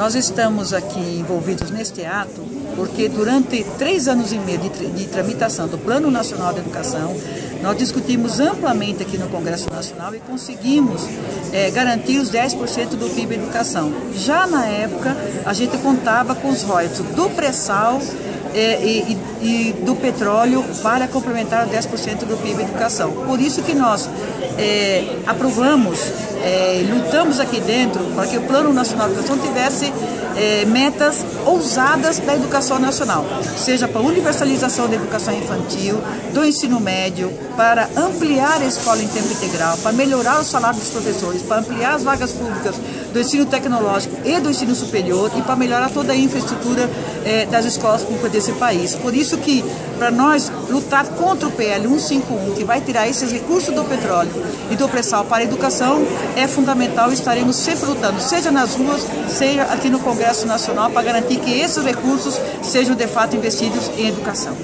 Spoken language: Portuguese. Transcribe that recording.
Nós estamos aqui envolvidos neste ato porque durante três anos e meio de, de tramitação do Plano Nacional de Educação, nós discutimos amplamente aqui no Congresso Nacional e conseguimos é, garantir os 10% do PIB educação. Já na época, a gente contava com os royalties do pré-sal é, e, e, do petróleo para complementar 10% do PIB educação. Por isso que nós é, aprovamos, lutamos aqui dentro para que o Plano Nacional de Educação tivesse é, metas ousadas da educação nacional, seja para a universalização da educação infantil, do ensino médio, para ampliar a escola em tempo integral, para melhorar o salário dos professores, para ampliar as vagas públicas do ensino tecnológico e do ensino superior e para melhorar toda a infraestrutura é, das escolas públicas desse país. Por isso que, para nós, lutar contra o PL 151, que vai tirar esses recursos do petróleo e do pré-sal para a educação, é fundamental estaremos sempre lutando, seja nas ruas, seja aqui no Congresso Nacional, para garantir que esses recursos sejam de fato investidos em educação.